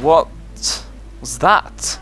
What was that?